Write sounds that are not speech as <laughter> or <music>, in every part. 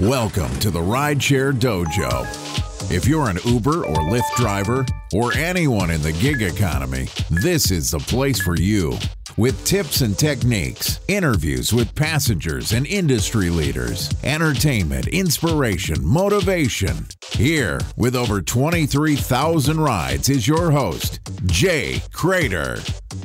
Welcome to the Rideshare Dojo. If you're an Uber or Lyft driver, or anyone in the gig economy, this is the place for you. With tips and techniques, interviews with passengers and industry leaders, entertainment, inspiration, motivation. Here, with over 23,000 rides, is your host, Jay Cradeur.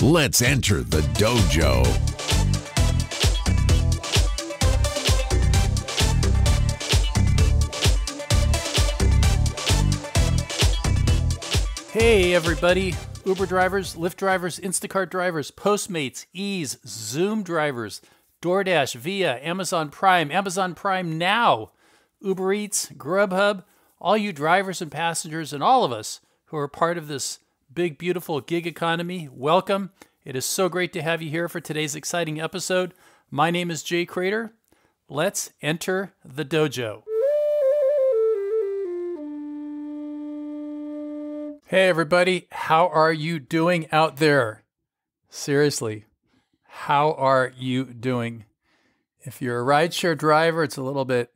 Let's enter the dojo. Hey, everybody. Uber drivers, Lyft drivers, Instacart drivers, Postmates, Eaze, Zoom drivers, DoorDash, Via, Amazon Prime, Amazon Prime Now, Uber Eats, Grubhub, all you drivers and passengers, and all of us who are part of this big, beautiful gig economy, welcome. It is so great to have you here for today's exciting episode. My name is Jay Cradeur. Let's enter the dojo. Hey, everybody, how are you doing out there? Seriously, how are you doing? If you're a rideshare driver, it's a little bit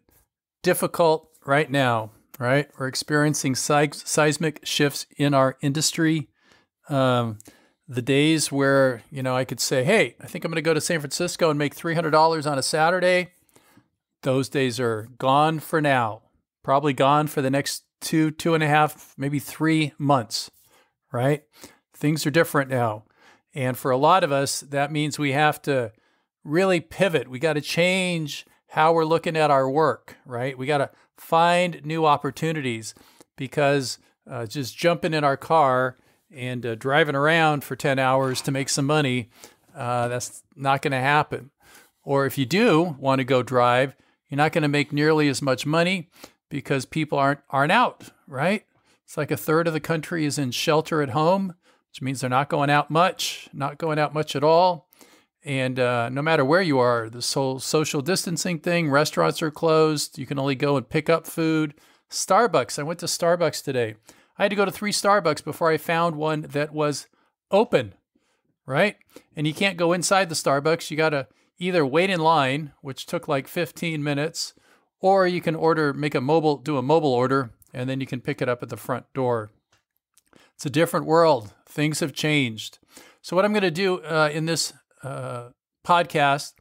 difficult right now, right? We're experiencing seismic shifts in our industry. Um, the days where, you know, I could say, hey, I think I'm going to go to San Francisco and make $300 on a Saturday, those days are gone for now, probably gone for the next two, two and a half, maybe three months, right? Things are different now. And for a lot of us, that means we have to really pivot. We got to change how we're looking at our work, right? We got to find new opportunities because uh, just jumping in our car and uh, driving around for 10 hours to make some money, uh, that's not going to happen. Or if you do want to go drive, you're not going to make nearly as much money because people aren't aren't out, right? It's like a third of the country is in shelter at home, which means they're not going out much, not going out much at all. And uh, no matter where you are, this whole social distancing thing, restaurants are closed. You can only go and pick up food. Starbucks. I went to Starbucks today. I had to go to three Starbucks before I found one that was open, right? And you can't go inside the Starbucks. You got to either wait in line, which took like 15 minutes, or you can order, make a mobile, do a mobile order, and then you can pick it up at the front door. It's a different world. Things have changed. So, what I'm going to do uh, in this uh, podcast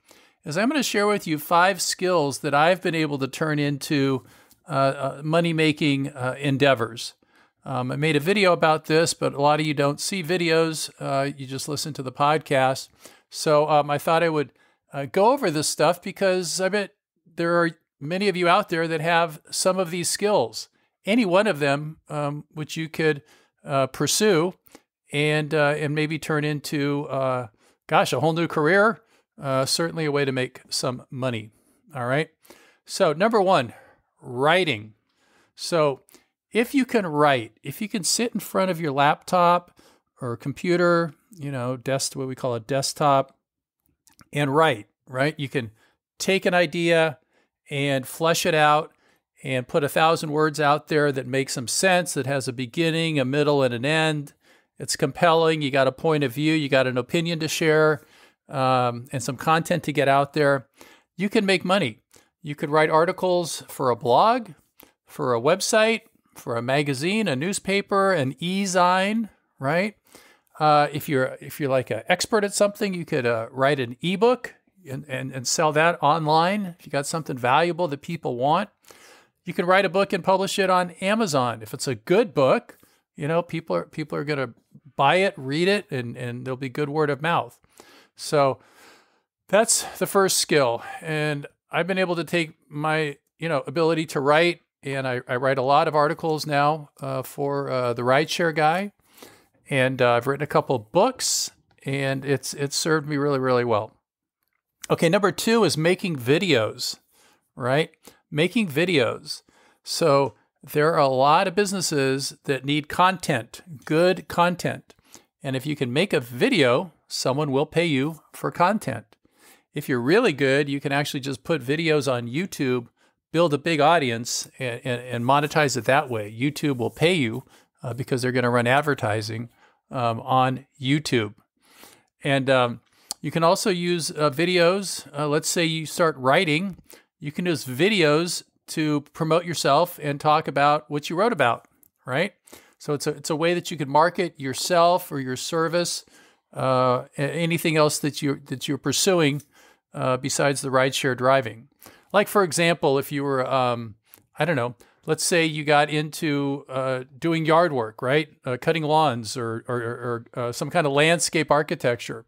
is I'm going to share with you five skills that I've been able to turn into uh, uh money making uh, endeavors. Um, I made a video about this, but a lot of you don't see videos. Uh, you just listen to the podcast. So um, I thought I would go over this stuff because I bet there are many of you out there that have some of these skills, any one of them, um, which you could uh, pursue and uh, and maybe turn into, uh, gosh, a whole new career. Uh, certainly a way to make some money. All right. So number one, writing. So if you can write, if you can sit in front of your laptop or computer, you know, desk, what we call a desktop, and write, right? You can take an idea, and flesh it out and put a thousand words out there that make some sense, that has a beginning, a middle, and an end. It's compelling. You got a point of view, you got an opinion to share, um, and some content to get out there. You can make money. You could write articles for a blog, for a website, for a magazine, a newspaper, an e-zine, right? Uh, if you're if you're like an expert at something, you could uh, write an ebook and, and, and sell that online. If you got something valuable that people want, you can write a book and publish it on Amazon. If it's a good book, you know, people are people are going to buy it, read it, and and there'll be good word of mouth. So that's the first skill, and I've been able to take my you know ability to write, and I, I write a lot of articles now uh, for uh, the Rideshare Guy, and uh, I've written a couple books, and it's it's served me really really well. Okay, number two is making videos, right? Making videos. So there are a lot of businesses that need content, good content. And if you can make a video, someone will pay you for content. If you're really good, you can actually just put videos on YouTube, build a big audience, and, and, and monetize it that way. YouTube will pay you uh, because they're going to run advertising um, on YouTube. And um, you can also use uh, videos. Uh, let's say you start writing, you can use videos to promote yourself and talk about what you wrote about, right? So it's a, it's a way that you could market yourself or your service, uh, anything else that you that you're pursuing uh, besides the rideshare driving. Like for example, if you were, um, I don't know, let's say you got into uh, doing yard work, right, uh, cutting lawns or or, or uh, some kind of landscape architecture.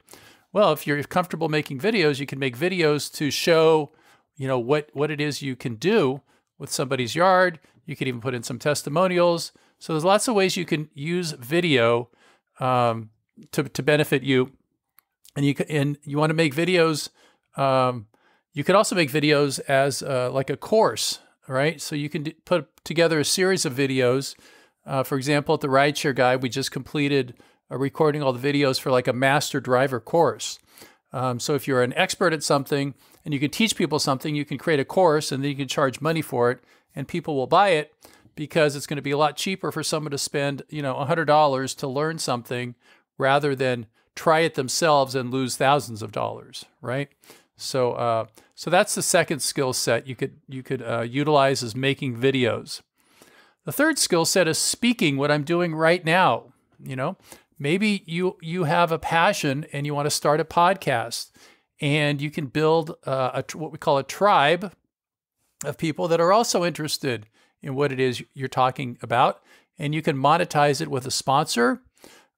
Well, if you're comfortable making videos, you can make videos to show, you know, what what it is you can do with somebody's yard. You can even put in some testimonials. So there's lots of ways you can use video um, to to benefit you, and you can, and you want to make videos. Um, you can also make videos as uh, like a course, right? So you can put together a series of videos. Uh, for example, at the Rideshare Guy, we just completed recording all the videos for like a master driver course. Um, so if you're an expert at something and you can teach people something, you can create a course and then you can charge money for it, and people will buy it because it's going to be a lot cheaper for someone to spend, you know, $100 to learn something rather than try it themselves and lose thousands of dollars, right? So, uh, so that's the second skill set you could you could uh, utilize is making videos. The third skill set is speaking. What I'm doing right now, you know, maybe you you have a passion and you want to start a podcast, and you can build uh, a, what we call a tribe of people that are also interested in what it is you're talking about, and you can monetize it with a sponsor.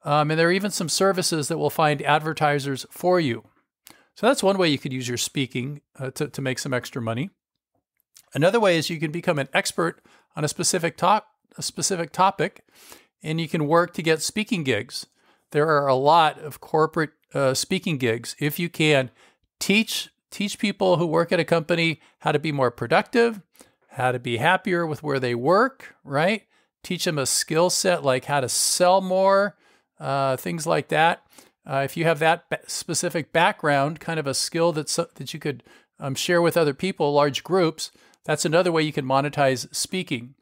Um, and there are even some services that will find advertisers for you. So that's one way you could use your speaking uh, to, to make some extra money. Another way is you can become an expert on a specific talk, a specific topic, and you can work to get speaking gigs. There are a lot of corporate uh, speaking gigs. If you can teach teach people who work at a company how to be more productive, how to be happier with where they work, right? Teach them a skill set like how to sell more, uh, things like that. Uh, if you have that specific background, kind of a skill that's, that you could um, share with other people, large groups, that's another way you can monetize speaking.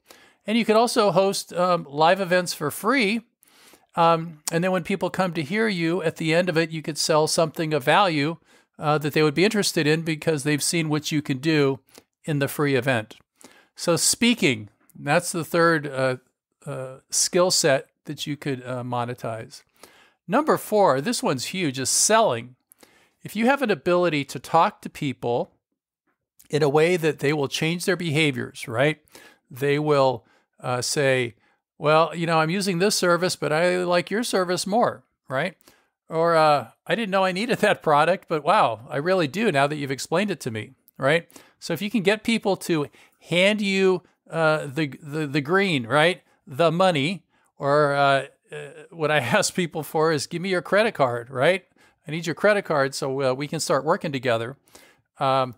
And you can also host um, live events for free. Um, and then when people come to hear you, at the end of it, you could sell something of value uh, that they would be interested in because they've seen what you can do in the free event. So, speaking, that's the third uh, uh, skill set that you could uh, monetize. Number four, this one's huge, is selling. If you have an ability to talk to people in a way that they will change their behaviors, right? They will uh, say, well, you know, I'm using this service, but I like your service more, right? Or uh, I didn't know I needed <laughs> that product, but wow, I really do now that you've explained it to me, right? So if you can get people to hand you uh, the, the the green, right, the money, or uh, <laughs> what I ask people for is give me your credit card, right? I need your credit card so we can start working together. Um,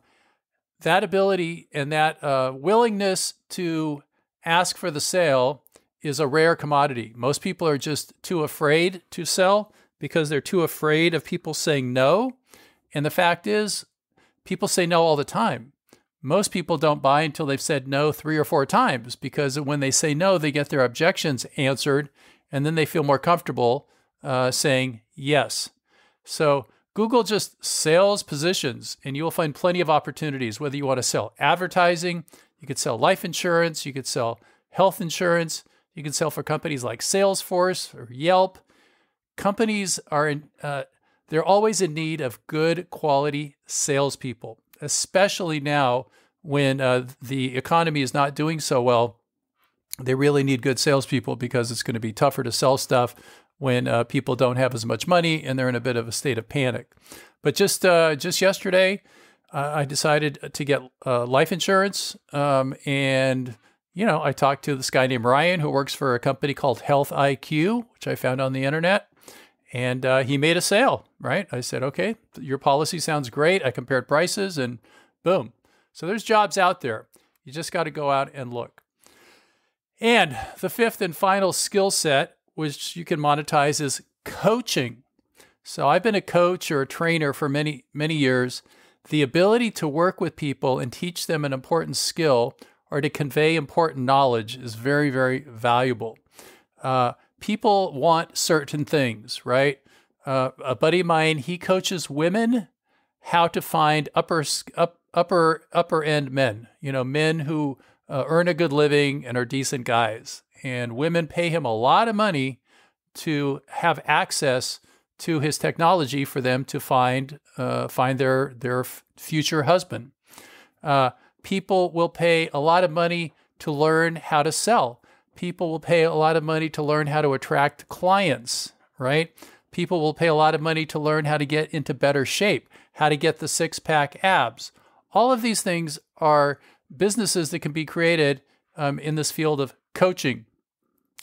that ability and that uh, willingness to ask for the sale is a rare commodity. Most people are just too afraid to sell because they're too afraid of people saying no. And the fact is, people say no all the time. Most people don't buy until they've said no three or four times because when they say no, they get their objections answered and then they feel more comfortable uh, saying yes. So Google just sales positions, and you will find plenty of opportunities. Whether you want to sell advertising, you could sell life insurance, you could sell health insurance, you can sell for companies like Salesforce or Yelp. Companies are in, uh, they're always in need of good quality salespeople, especially now when uh, the economy is not doing so well they really need good salespeople because it's going to be tougher to sell stuff when uh, people don't have as much money and they're in a bit of a state of panic. But just uh, just yesterday, I decided to get uh, life insurance, um, and you know I talked to this guy named Ryan who works for a company called Health IQ, which I found on the internet, and uh, he made a sale. Right? I said, okay, your policy sounds great. I compared prices, and boom. So there's jobs out there. You just got to go out and look. And the fifth and final skill set, which you can monetize, is coaching. So I've been a coach or a trainer for many, many years. The ability to work with people and teach them an important skill or to convey important knowledge is very, very valuable. Uh, people want certain things, right? Uh, a buddy of mine, he coaches women how to find upper up, upper upper end men. You know, men who uh, earn a good living and are decent guys. And women pay him a lot of money to have access to his technology for them to find uh, find their their future husband. Uh, people will pay a lot of money to learn how to sell. People will pay a lot of money to learn how to attract clients, right? People will pay a lot of money to learn how to get into better shape, how to get the six pack abs. All of these things are businesses that can be created um, in this field of coaching.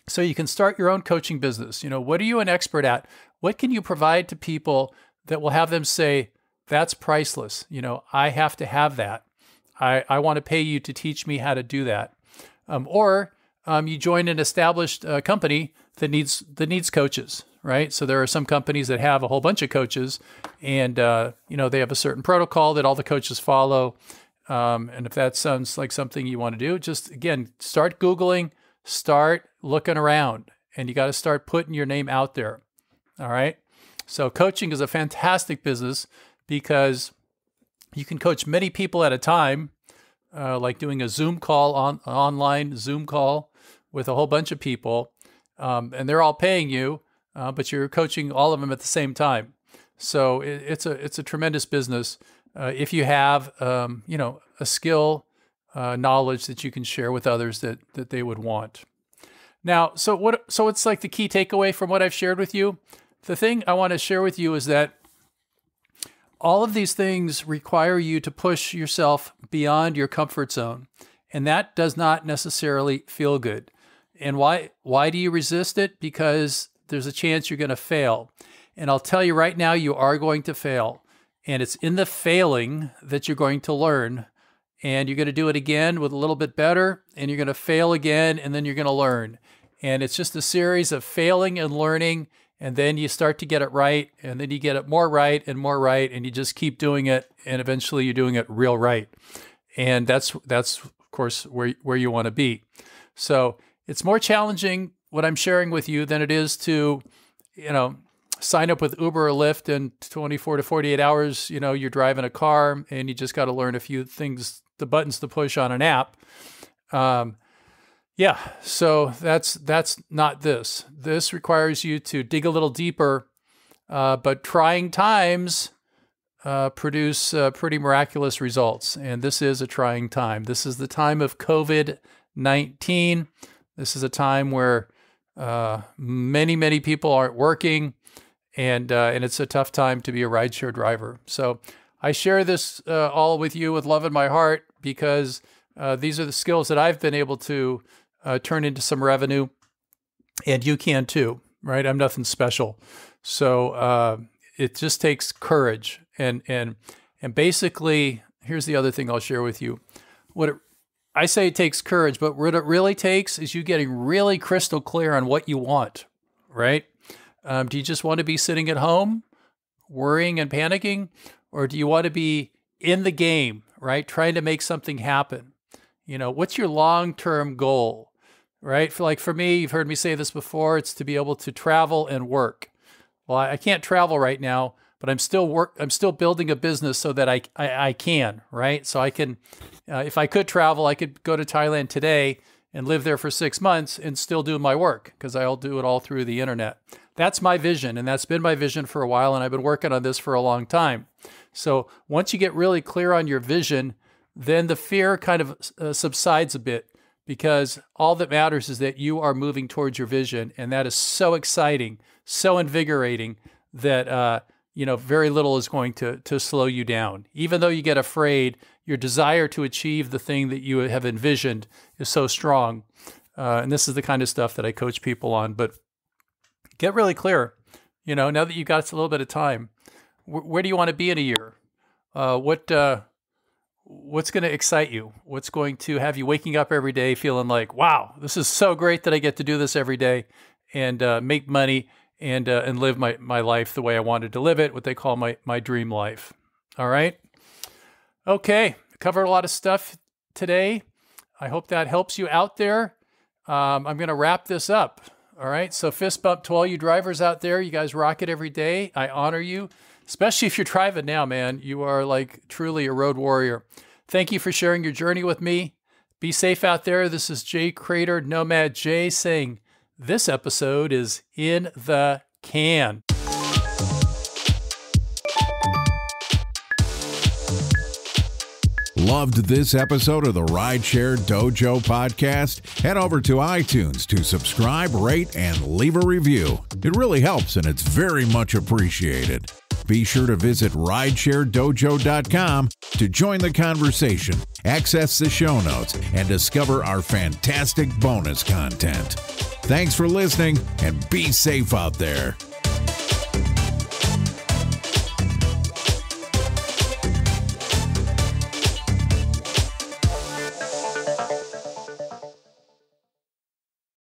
So you can start your own coaching business. You know, what are you an expert at? What can you provide to people that will have them say, that's priceless. You know, I have to have that. I, I want to pay you to teach me how to do that. Um, or um, you join an established uh, company that needs that needs coaches, right? So there are some companies that have a whole bunch of coaches, and uh, you know they have a certain protocol that all the coaches follow. Um, and if that sounds like something you want to do, just again start googling, start looking around, and you got to start putting your name out there. All right. So coaching is a fantastic business because you can coach many people at a time, uh, like doing a Zoom call on online Zoom call with a whole bunch of people, um, and they're all paying you, uh, but you're coaching all of them at the same time. So it, it's a it's a tremendous business uh, if you have um, you know a skill, uh, knowledge that you can share with others that that they would want. Now, so what? So it's like the key takeaway from what I've shared with you. The thing I want to share with you is that all of these things require you to push yourself beyond your comfort zone, and that does not necessarily feel good. And why why do you resist it? Because there's a chance you're going to fail. And I'll tell you right now you are going to fail. And it's in the failing that you're going to learn. And you're going to do it again with a little bit better, and you're going to fail again, and then you're going to learn. And it's just a series of failing and learning and then you start to get it right and then you get it more right and more right and you just keep doing it and eventually you're doing it real right and that's that's of course where where you want to be so it's more challenging what i'm sharing with you than it is to you know sign up with uber or lyft in 24 to 48 hours you know you're driving a car and you just got to learn a few things the buttons to push on an app um, yeah, so that's that's not this. This requires you to dig a little deeper, uh, but trying times uh, produce uh, pretty miraculous results. And this is a trying time. This is the time of COVID nineteen. This is a time where uh, many many people aren't working, and uh, and it's a tough time to be a rideshare driver. So I share this uh, all with you with love in my heart because these are the skills that I've been able to uh, turn into some revenue, and you can too, right? I'm nothing special, so uh, it just takes courage, and and and basically, here's the other thing I'll share with you. What it, I say it takes courage, but what it really takes is you getting really crystal clear on what you want, right? Um, do you just want to be sitting at home, worrying and panicking, or do you want to be in the game, right? Trying to make something happen. You know, what's your long term goal? right? For like for me, you've heard me say this before, it's to be able to travel and work. Well, I, can't travel right now, but I'm still work. I'm still building a business so that I I, I can, right? So I can, uh, if I could travel, I could go to Thailand today and live there for six months and still do my work because I'll do it all through the internet. That's my vision, and that's been my vision for a while, and I've been working on this for a long time. So once you get really clear on your vision, then the fear kind of uh, subsides a bit because all that matters is that you are moving towards your vision. And that is so exciting, so invigorating that, uh, you know, very little is going to, to slow you down. Even though you get afraid, your desire to achieve the thing that you have envisioned is so strong. Uh, and this is the kind of stuff that I coach people on. But get really clear, you know, now that you've got a little bit of time, wh- where do you want to be in a year? Uh, what, uh, what's going to excite you? What's going to have you waking up every day feeling like, wow, this is so great that I get to do this every day and uh, make money and uh, and live my, my life the way I wanted to live it, what they call my, my dream life. All right. Okay. Covered a lot of stuff today. I hope that helps you out there. Um, I'm going to wrap this up. All right. So, fist bump to all you drivers out there. You guys rock it every day. I honor you. especially if you're driving now, man. You are like truly a road warrior. Thank you for sharing your journey with me. Be safe out there. This is Jay Cradeur, Nomad Jay, saying this episode is in the can. Loved this episode of the Rideshare Dojo podcast? Head over to iTunes to subscribe, rate, and leave a review. It really helps and it's very much appreciated. Be sure to visit ridesharedojo.com to join the conversation, access the show notes, and discover our fantastic bonus content. Thanks for listening and be safe out there.